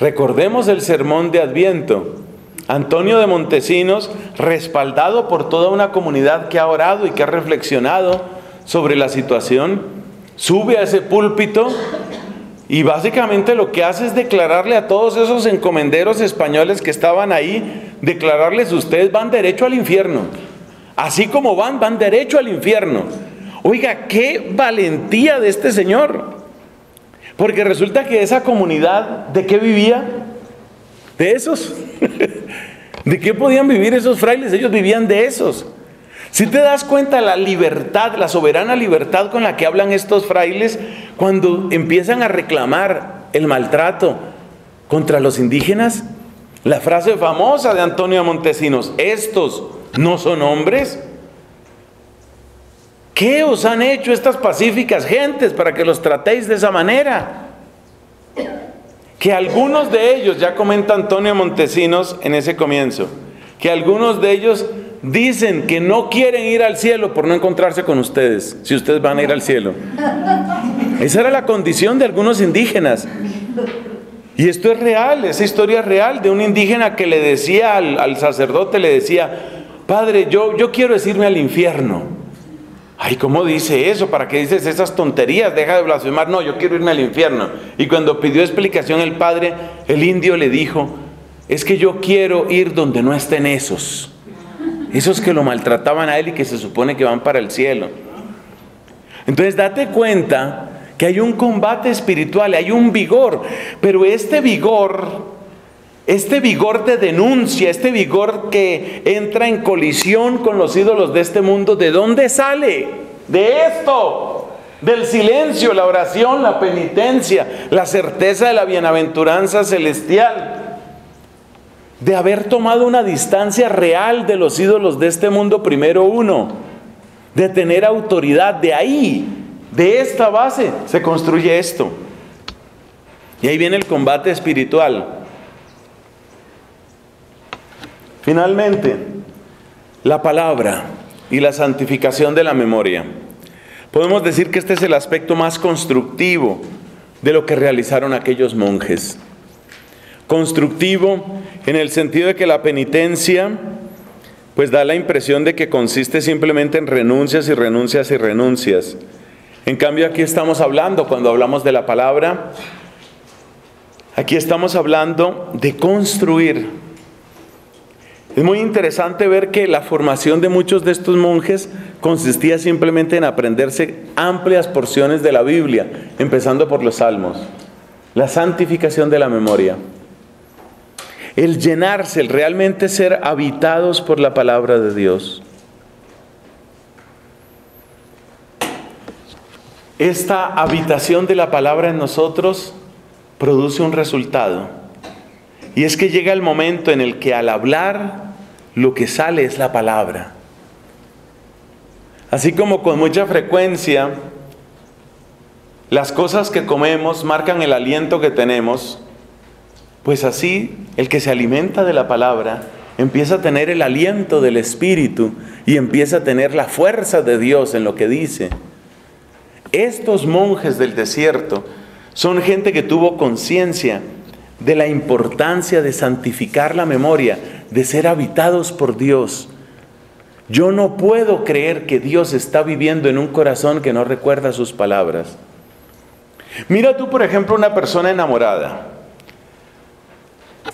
Recordemos el sermón de Adviento. Antonio de Montesinos, respaldado por toda una comunidad que ha orado y que ha reflexionado sobre la situación, sube a ese púlpito y básicamente lo que hace es declararle a todos esos encomenderos españoles que estaban ahí, declararles ustedes van derecho al infierno. Así como van, van derecho al infierno. Oiga, qué valentía de este señor. Porque resulta que esa comunidad, ¿de qué vivía? De esos. ¿De qué podían vivir esos frailes? Ellos vivían de esos. Si te das cuenta la libertad, la soberana libertad con la que hablan estos frailes cuando empiezan a reclamar el maltrato contra los indígenas, la frase famosa de Antonio Montesinos, estos no son hombres. ¿Qué os han hecho estas pacíficas gentes para que los tratéis de esa manera? Que algunos de ellos, ya comenta Antonio Montesinos en ese comienzo, que algunos de ellos dicen que no quieren ir al cielo por no encontrarse con ustedes, si ustedes van a ir al cielo. Esa era la condición de algunos indígenas. Y esto es real, esa historia es real de un indígena que le decía al, al sacerdote, le decía, Padre, yo, yo quiero decirme al infierno. Ay, ¿cómo dice eso? ¿Para qué dices esas tonterías? Deja de blasfemar. No, yo quiero irme al infierno. Y cuando pidió explicación el padre, el indio le dijo, es que yo quiero ir donde no estén esos. Esos que lo maltrataban a él y que se supone que van para el cielo. Entonces date cuenta que hay un combate espiritual, hay un vigor, pero este vigor este vigor de denuncia, este vigor que entra en colisión con los ídolos de este mundo, ¿de dónde sale? De esto, del silencio, la oración, la penitencia, la certeza de la bienaventuranza celestial, de haber tomado una distancia real de los ídolos de este mundo, primero uno, de tener autoridad, de ahí, de esta base, se construye esto. Y ahí viene el combate espiritual. Finalmente, la palabra y la santificación de la memoria. Podemos decir que este es el aspecto más constructivo de lo que realizaron aquellos monjes. Constructivo en el sentido de que la penitencia pues da la impresión de que consiste simplemente en renuncias y renuncias y renuncias. En cambio aquí estamos hablando, cuando hablamos de la palabra, aquí estamos hablando de construir es muy interesante ver que la formación de muchos de estos monjes consistía simplemente en aprenderse amplias porciones de la Biblia, empezando por los salmos. La santificación de la memoria. El llenarse, el realmente ser habitados por la palabra de Dios. Esta habitación de la palabra en nosotros produce un resultado. Y es que llega el momento en el que al hablar lo que sale es la palabra. Así como con mucha frecuencia las cosas que comemos marcan el aliento que tenemos, pues así el que se alimenta de la palabra empieza a tener el aliento del Espíritu y empieza a tener la fuerza de Dios en lo que dice. Estos monjes del desierto son gente que tuvo conciencia de la importancia de santificar la memoria, de ser habitados por Dios. Yo no puedo creer que Dios está viviendo en un corazón que no recuerda sus palabras. Mira tú, por ejemplo, una persona enamorada.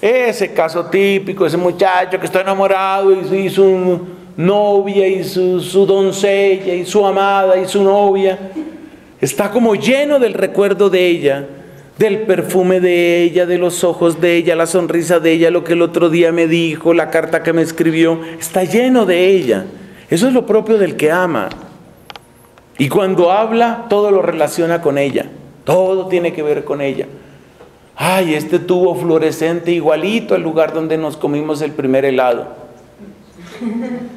Ese caso típico, ese muchacho que está enamorado y, su novia y su, su doncella y su amada y su novia, está como lleno del recuerdo de ella del perfume de ella, de los ojos de ella, la sonrisa de ella, lo que el otro día me dijo, la carta que me escribió, está lleno de ella. Eso es lo propio del que ama. Y cuando habla, todo lo relaciona con ella. Todo tiene que ver con ella. Ay, este tubo fluorescente igualito al lugar donde nos comimos el primer helado.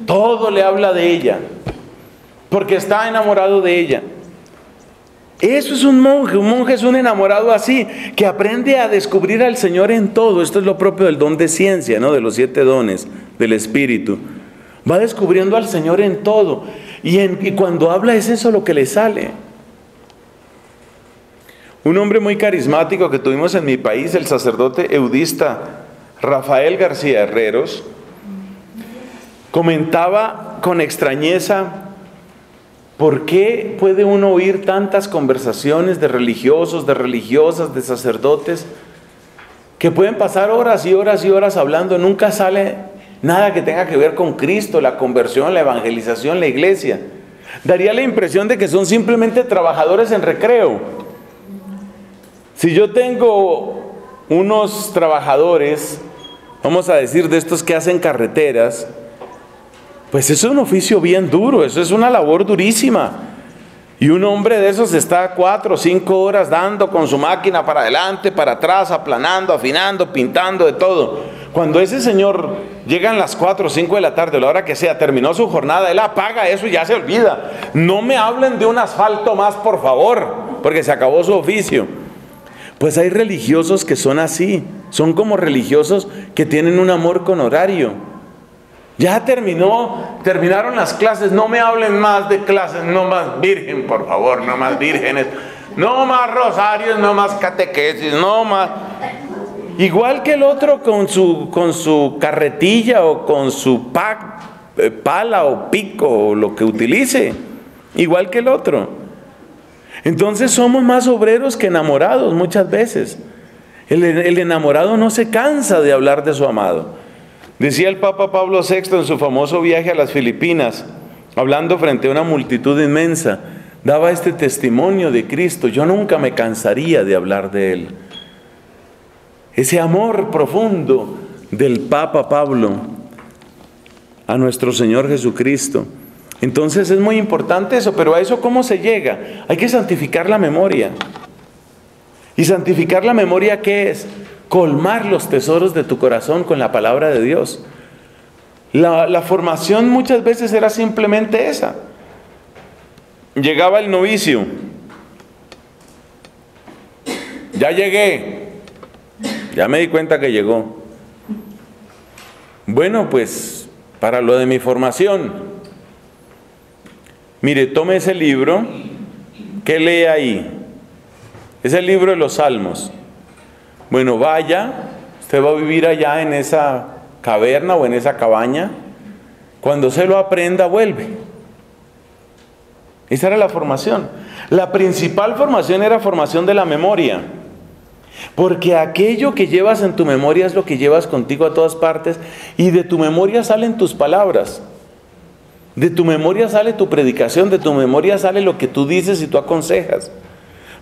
Todo le habla de ella, porque está enamorado de ella. Eso es un monje, un monje es un enamorado así, que aprende a descubrir al Señor en todo. Esto es lo propio del don de ciencia, ¿no? De los siete dones del Espíritu. Va descubriendo al Señor en todo. Y, y cuando habla es eso lo que le sale. Un hombre muy carismático que tuvimos en mi país, el sacerdote eudista Rafael García Herreros, comentaba con extrañeza ¿Por qué puede uno oír tantas conversaciones de religiosos, de religiosas, de sacerdotes, que pueden pasar horas y horas y horas hablando? Nunca sale nada que tenga que ver con Cristo, la conversión, la evangelización, la iglesia. Daría la impresión de que son simplemente trabajadores en recreo. Si yo tengo unos trabajadores, vamos a decir, de estos que hacen carreteras, pues eso es un oficio bien duro, eso es una labor durísima. Y un hombre de esos está cuatro o cinco horas dando con su máquina para adelante, para atrás, aplanando, afinando, pintando, de todo. Cuando ese señor llega a las cuatro o cinco de la tarde, la hora que sea, terminó su jornada, él apaga eso y ya se olvida. No me hablen de un asfalto más, por favor, porque se acabó su oficio. Pues hay religiosos que son así, son como religiosos que tienen un amor con horario. Ya terminó, terminaron las clases, no me hablen más de clases, no más virgen, por favor, no más vírgenes, no más rosarios, no más catequesis, no más. Igual que el otro con su, con su carretilla o con su eh, pala o pico o lo que utilice, igual que el otro. Entonces somos más obreros que enamorados muchas veces. el enamorado no se cansa de hablar de su amado. Decía el Papa Pablo VI en su famoso viaje a las Filipinas, hablando frente a una multitud inmensa, daba este testimonio de Cristo. Yo nunca me cansaría de hablar de Él. Ese amor profundo del Papa Pablo a nuestro Señor Jesucristo. Entonces es muy importante eso, pero a eso cómo se llega? Hay que santificar la memoria. ¿Y santificar la memoria qué es? Colmar los tesoros de tu corazón con la palabra de Dios. La, formación muchas veces era simplemente esa. Llegaba el novicio. Ya llegué. Ya me di cuenta que llegó. Bueno, pues para lo de mi formación. Mire, tome ese libro. ¿Qué lee ahí? Es el libro de los Salmos. Bueno, vaya, usted va a vivir allá en esa caverna o en esa cabaña. Cuando se lo aprenda, vuelve. Esa era la formación. La principal formación era formación de la memoria. Porque aquello que llevas en tu memoria es lo que llevas contigo a todas partes y de tu memoria salen tus palabras. De tu memoria sale tu predicación, de tu memoria sale lo que tú dices y tú aconsejas.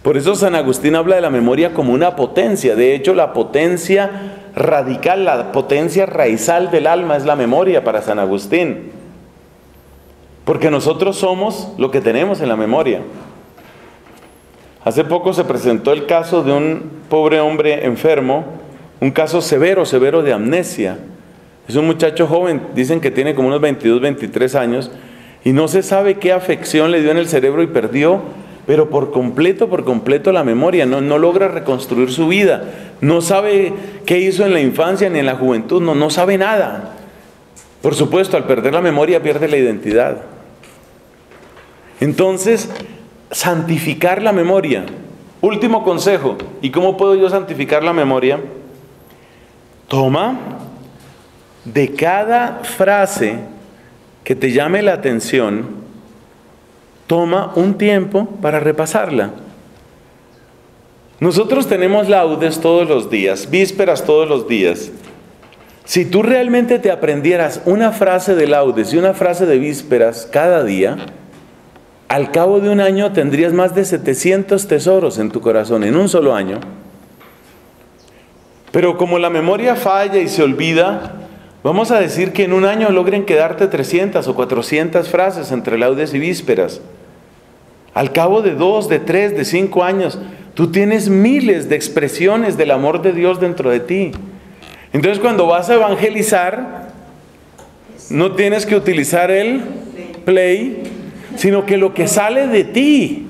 Por eso San Agustín habla de la memoria como una potencia. De hecho, la potencia radical, la potencia raizal del alma es la memoria para San Agustín. Porque nosotros somos lo que tenemos en la memoria. Hace poco se presentó el caso de un pobre hombre enfermo, un caso severo, severo de amnesia. Es un muchacho joven, dicen que tiene como unos 22, 23 años, y no se sabe qué afección le dio en el cerebro y perdió pero por completo, por completo la memoria, no, no logra reconstruir su vida, no sabe qué hizo en la infancia ni en la juventud, no, no sabe nada. Por supuesto, al perder la memoria pierde la identidad. Entonces, santificar la memoria. Último consejo. ¿Y cómo puedo yo santificar la memoria? Toma de cada frase que te llame la atención, toma un tiempo para repasarla. Nosotros tenemos laudes todos los días, vísperas todos los días. Si tú realmente te aprendieras una frase de laudes y una frase de vísperas cada día, al cabo de un año tendrías más de 700 tesoros en tu corazón, en un solo año. Pero como la memoria falla y se olvida, vamos a decir que en un año logren quedarte 300 o 400 frases entre laudes y vísperas. Al cabo de dos, de tres, de cinco años, tú tienes miles de expresiones del amor de Dios dentro de ti. Entonces cuando vas a evangelizar, no tienes que utilizar el play, sino que lo que sale de ti,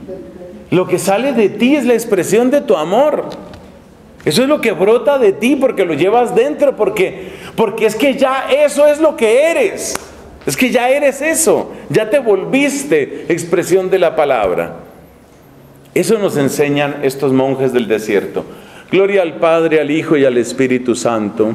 lo que sale de ti es la expresión de tu amor. Eso es lo que brota de ti porque lo llevas dentro, porque, porque es que ya eso es lo que eres. Es que ya eres eso, ya te volviste expresión de la palabra. Eso nos enseñan estos monjes del desierto. Gloria al Padre, al Hijo y al Espíritu Santo.